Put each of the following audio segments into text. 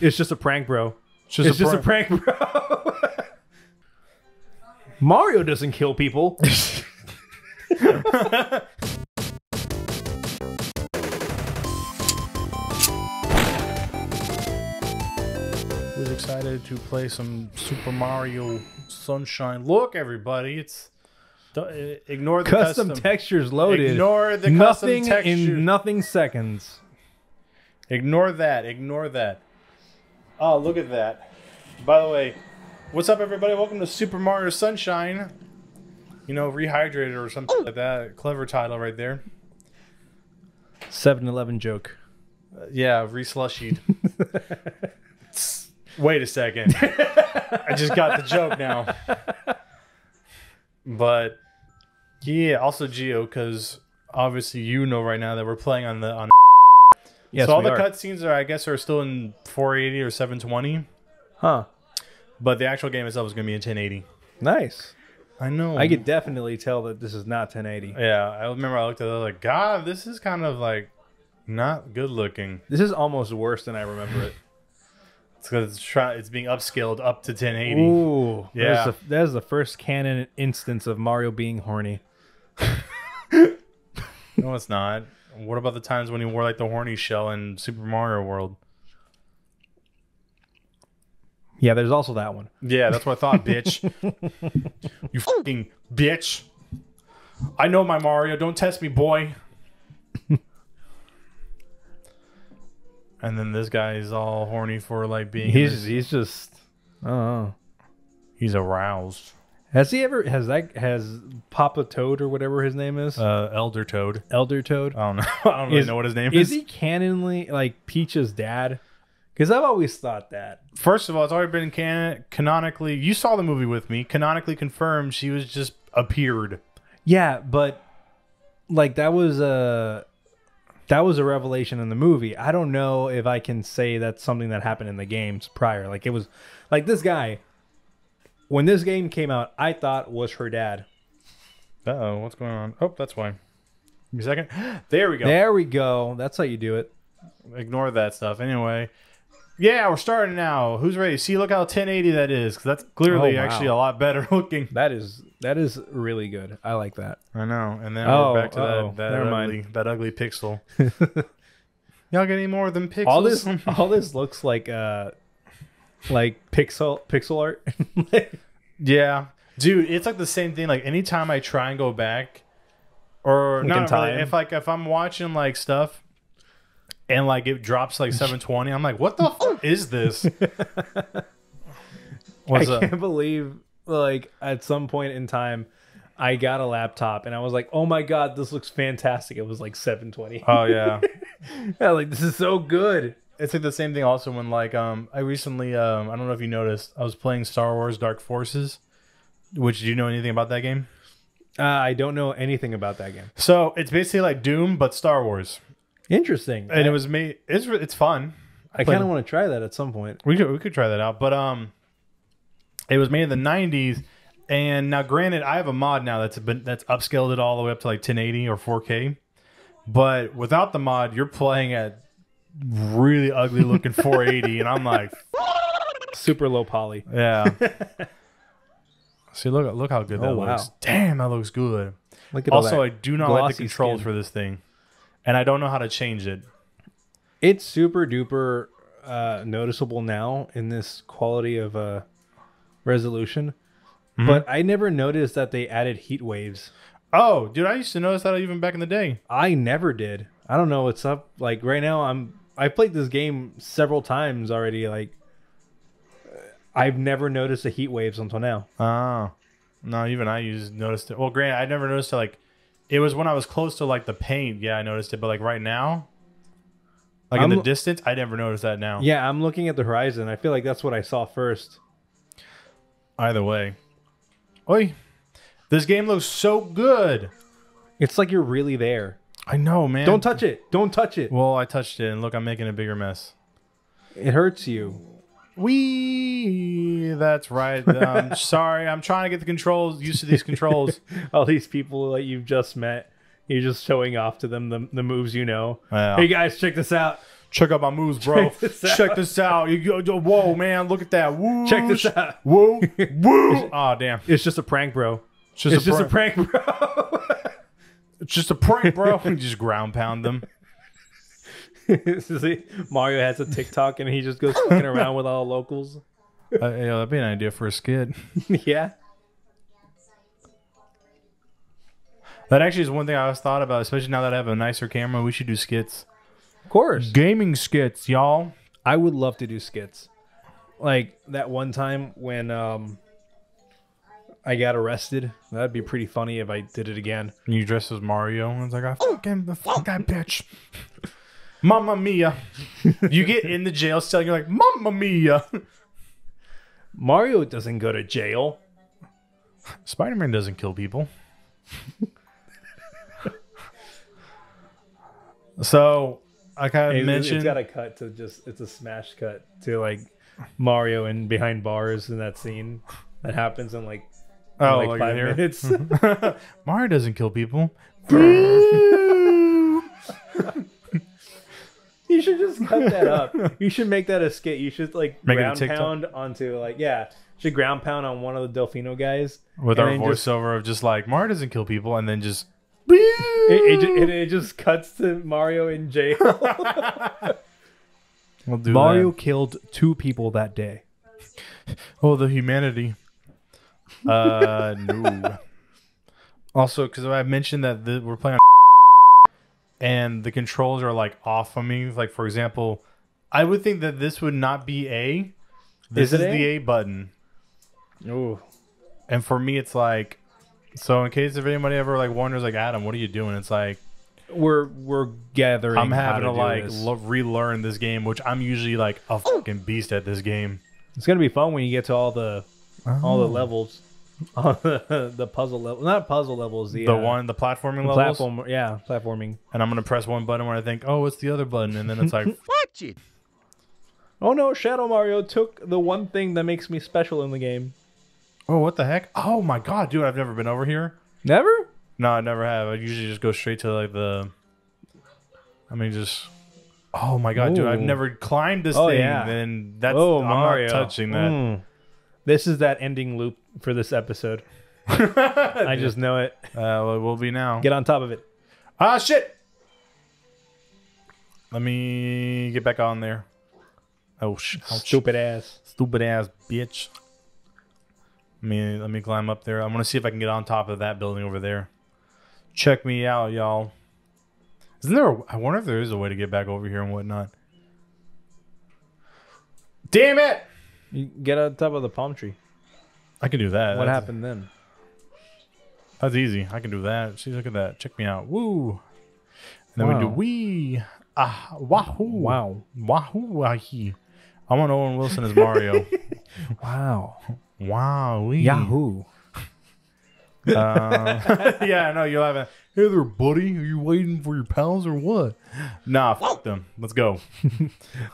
It's just a prank, bro. It's just, It's just a prank, bro. Mario doesn't kill people. Who's excited to play some Super Mario Sunshine? Look, everybody, it's don't- uh, ignore the custom, custom, textures loaded. Ignore the nothing custom texture. in nothing seconds. Ignore that. Ignore that. Oh, look at that. By the way, what's up, everybody? Welcome to Super Mario Sunshine. You know, rehydrated or something like that. Clever title right there. 7-Eleven joke. Uh, yeah, re-slushied. Wait a second. I just got the joke now. But yeah, also Geo, because obviously you know right now that we're playing on the on. Yes, so all we the are. cutscenes are, I guess, are still in 480 or 720, Huh. but the actual game itself is going to be in 1080. Nice. I know. I could definitely tell that this is not 1080. Yeah, I remember I looked at it I was like, God, this is kind of like not good looking. This is almost worse than I remember it. It's because it's try it's being upscaled up to 1080. Ooh. Yeah. That is, the, that is the first canon instance of Mario being horny. No, it's not. What about the times when he wore like the horny shell in Super Mario World? Yeah, there's also that one. Yeah, that's what I thought, bitch. you fucking bitch. I know my Mario. Don't test me, boy. and then this guy is all horny for like being. He's he's just I don't know. he's aroused. Has he ever has that has Papa Toad or whatever his name is? Uh, Elder Toad. Elder Toad? I don't know. I don't really Is- know what his name Is is. he canonly like Peach's dad? Because I've always thought that. First of all, it's already been canon- canonically. You saw the movie with me. Canonically confirmed. She was just appeared. Yeah, but like that was a that was a revelation in the movie. I don't know if I can say that's something that happened in the games prior. Like it was like this guy when this game came out, I thought was her dad. Uh oh, what's going on? Oh, that's why. Give me a second. There we go. There we go. That's how you do it. Ignore that stuff. Anyway, yeah, we're starting now. Who's ready? See, look how 1080 that is, because that's clearly Oh, wow. actually a lot better looking. That is that is really good. I like that. I know. And then Oh, we're back to uh-oh. that, that ugly, mind. that ugly pixel. Y'all get any more them pixels? All this all this looks like uh like pixel pixel art. Yeah, dude, it's like the same thing. Like anytime I try and go back, or Like not really, if like if I'm watching like stuff, and like it drops like 720, I'm like, what the fuck is this? What's I up? can't believe like at some point in time I got a laptop and I was like, "Oh my god, this looks fantastic." It was like 720. Oh yeah, yeah, like this is so good. It's like the same thing. Also, when like um, I recently um, I don't know if you noticed, I was playing Star Wars Dark Forces. Which do you know anything about that game? Uh, I don't know anything about that game. So it's basically like Doom, but Star Wars, Interesting. and it was made. It's it's fun. I kind of want to try that at some point. We could we could try that out, but um, it was made in the '90s, and now granted, I have a mod now that's been that's upscaled it all the way up to like 1080 or 4K, but without the mod, you're playing at really ugly looking 480, and I'm like, Super low poly. yeah. See, look look how good that Oh, wow. looks. Damn, that looks good. Look at all Also, I do not like the controls skin. for this thing, and I don't know how to change it. It's super duper uh, noticeable now in this quality of uh, resolution. Mm-hmm. But I never noticed that they added heat waves. Oh, dude, I used to notice that even back in the day. I never did. I don't know what's up. Like right now, I'm I played this game several times already. Like I've never noticed the heat waves until now. Oh. No, even I used noticed it. Well, granted, I never noticed it like it was when I was close to like the paint. Yeah, I noticed it, but like right now, like in I'm- the distance, I never noticed that now. Yeah, I'm looking at the horizon. I feel like that's what I saw first. Either way. Oi. This game looks so good. It's like you're really there. I know, man. Don't touch it. Don't touch it. Well, I touched it and look, I'm making a bigger mess. It hurts you. Wee. That's right. Um, sorry, I'm trying to get the controls used to these controls. All these people that you've just met, you're just showing off to them the, the moves you know. Wow. Hey guys, check this out. Check out my moves, bro. Check this out. Check this out. You go, yo, whoa, man, look at that. Woo. Check this out. Whoa, woo. Oh, damn. It's just a prank, bro. It's just, It's a, just a prank, bro. It's just a prank, bro. You just ground pound them. See, Mario has a TikTok and he just goes fucking around with all locals. Uh, yeah, that'd be an idea for a skit. yeah. That actually is one thing I always thought about, especially now that I have a nicer camera. We should do skits. Of course. Gaming skits, y'all. I would love to do skits. Like that one time when um I got arrested. That'd be pretty funny if I did it again. You dress as Mario, and it's like, I oh, fucking the fuck oh. that bitch. Mamma mia. You get in the jail cell, you're like, Mamma mia. Mario doesn't go to jail. Spider Man doesn't kill people. so, I kind of It- mentioned. it's got a cut to just it's a smash cut to like Mario and behind bars in that scene that happens in like, in oh, like, like five here? minutes. Mario doesn't kill people. You should just cut that up. You should make that a skit. You should like Make ground TikTok? pound onto like yeah. Should ground pound on one of the Delfino guys With our then just- voiceover of just like, Mario doesn't kill people, and then just. It, it, it, it just cuts to Mario in jail. We'll do Mario that. killed two people that day. Oh, the humanity. Uh, no. Also, because I mentioned that the, we're playing on and the controls are like off on me. Like, for example, I would think that this would not be A. This Is is, it the A? A button. Ooh. And for me, it's like, so in case if anybody ever like wonders, like, Adam, what are you doing? It's like, We're we're gathering. I'm how having to, do like lo- relearn this game, which I'm usually like a fucking beast at this game. It's gonna be fun when you get to all the all Oh. the levels, all the, the puzzle level, not puzzle levels. The, The uh, one, the platforming the levels. platform. Yeah, platforming. and I'm gonna press one button where I think, oh, it's the other button, and then it's like, Watch it. Oh no, Shadow Mario took the one thing that makes me special in the game. oh, what the heck? Oh my god, dude, I've never been over here. Never. No, I never have. I usually just go straight to like the. I mean, just. Oh my god, dude, I've never climbed this Oh, thing. yeah. And that's oh I'm Mario, not touching that. Mm. This is that ending loop for this episode. I just know it. Uh, well, it will be now. Get on top of it. ah, shit. Let me get back on there. Oh, sh- Stupid ass. Stupid ass bitch. Let me let me climb up there. I want to see if I can get on top of that building over there. Check me out, y'all. Isn't there? A, I wonder if there is a way to get back over here and whatnot. Damn it! You get on top of the palm tree. I can do that. What That's- happened then? That's easy. I can do that. See, look at that. Check me out. Woo! And then we do Wow. wee. Ah, wahoo! Wow. Wahoo! Wahi. I want Owen Wilson as Mario. Wow. wow! Yahoo. Uh, yeah, I know you'll have a. Hey there, buddy. Are you waiting for your pals or what? Nah, fuck them. Let's go.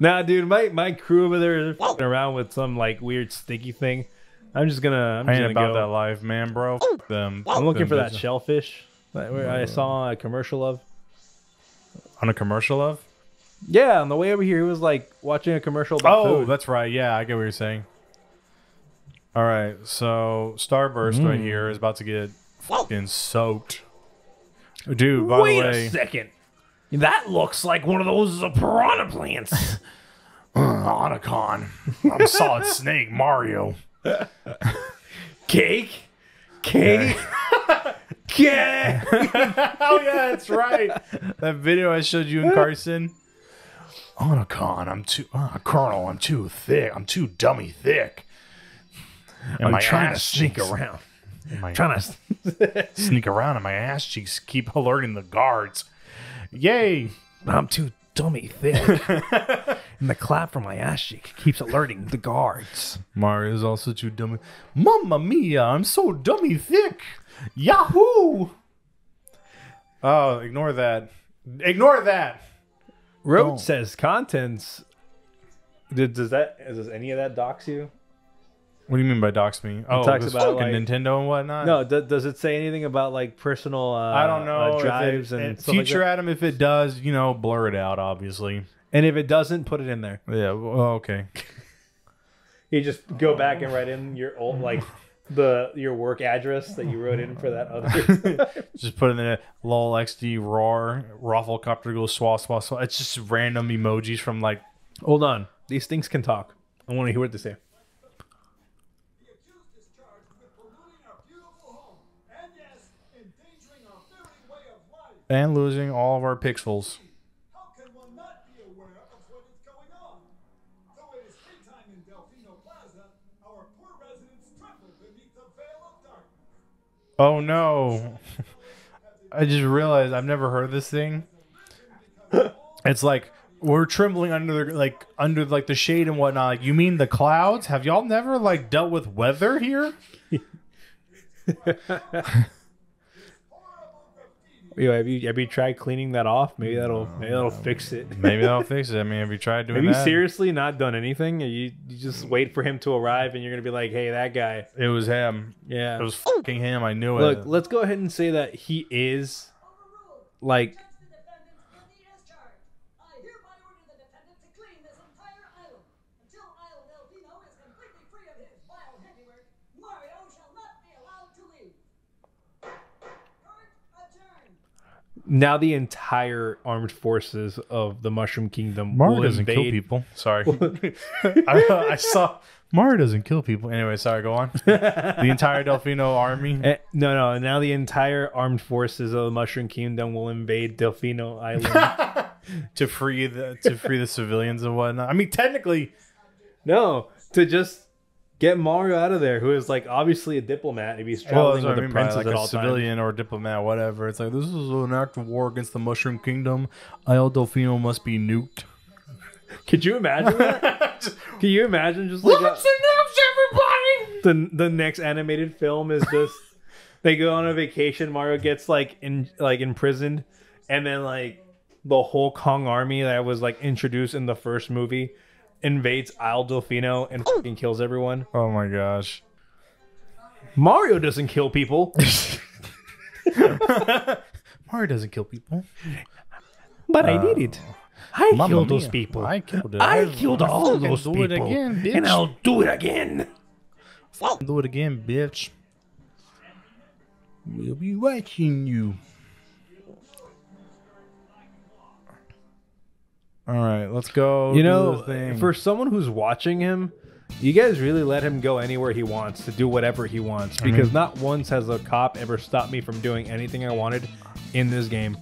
Nah, dude, my, my crew over there is fucking around with some like weird sticky thing. I'm just gonna. I'm I just ain't gonna about go. that life, man, bro. Fuck them. I'm looking Them for that bitches. shellfish that I saw a commercial of. on a commercial of. Yeah, on the way over here, he was like watching a commercial about Oh, food. that's right. Yeah, I get what you're saying. All right, so Starburst right here is about to get fucking soaked. Dude, by Wait the way, a second. That looks like one of those piranha plants. Otacon. I'm a Solid Snake Mario. Cake, cake, cake. oh yeah, that's right. that video I showed you in Carson. Otacon, I'm too uh, Colonel. I'm too thick. I'm too dummy thick. And I'm my trying to sneak cheeks- around. My, Trying to. sneak around, and my ass cheeks keep alerting the guards. Yay! I'm too dummy thick. and the clap from my ass cheek keeps alerting the guards. Mario's also too dummy. Mamma mia! I'm so dummy thick. Yahoo! Oh, ignore that. Ignore that. Road Don't. says contents. Did, does that does any of that dox you? What do you mean by dox me? Oh, talks this about, fucking like- Nintendo and whatnot. No, d- does it say anything about like personal? Uh, I don't know. uh, if drives it, and it- stuff like future that? Adam. If it does, you know, blur it out. Obviously, And if it doesn't, put it in there. Yeah. Well, okay. You just go back and write in your old like the your work address that you wrote in for that other. Just put in the lol xd roar rafflecopter goes swah swah swah. It's just random emojis from like Hold on, these things can talk. I want to hear what they say. The accused is charged with polluting our beautiful home and, yes, endangering our very way of life. and losing all of our pixels. How can one not be aware of what is going on? Though it is free time in Delfino Plaza, our poor residents tremble losing all of our pixels. Oh no. I just realized I've never heard this thing. It's like we're trembling under the like under like the shade and whatnot. Like, you mean the clouds? Have y'all never like dealt with weather here? Horrible graffiti Yo, have you have you tried cleaning that off? Maybe that'll maybe that'll fix it. Maybe that'll fix it. I mean, have you tried doing Have you that? seriously not done anything? You you just wait for him to arrive and you're gonna be like, hey, that guy. It was him. Yeah. It was fucking him. I knew Look, it. Look, let's go ahead and say that he is like Judge the defendant guilty as charged. I hereby order the defendant to clean this entire island. Until Isle Delfino is completely free of his vile handiwork, Mario shall not be allowed to leave. Court adjourned. Now the entire armed forces of the Mushroom Kingdom Mario will doesn't kill invade- people. Sorry. I, I saw Mario doesn't kill people. Anyway, sorry. Go on. the entire Delfino army. Eh, no, no. Now the entire armed forces of the Mushroom Kingdom will invade Delfino Island. to free the to free the civilians and whatnot. I mean, technically, no, to just get Mario out of there, who is like obviously a diplomat if he's traveling that's what I mean the by princess like at a all times. civilian or diplomat, whatever. It's like this is an act of war against the Mushroom Kingdom. Isle Delfino must be nuked. Could you imagine that? Can you imagine just like a- everybody? the the next animated film is just they go on a vacation. Mario gets like in like imprisoned, and then like the whole Kong army that was like introduced in the first movie invades Isle Delfino and fucking kills everyone. Oh my gosh. Mario doesn't kill people, Mario doesn't kill people. but I did oh. it. I Mamma killed those people. I killed it. I I- killed I all fucking those do people, it again, bitch. and I'll do it again. Do it again, bitch. We'll be watching you. All right, let's go. You do know, thing. for someone who's watching him, you guys really let him go anywhere he wants to do whatever he wants because not once has a cop ever stopped me from doing anything I wanted in this game.